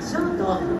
ショート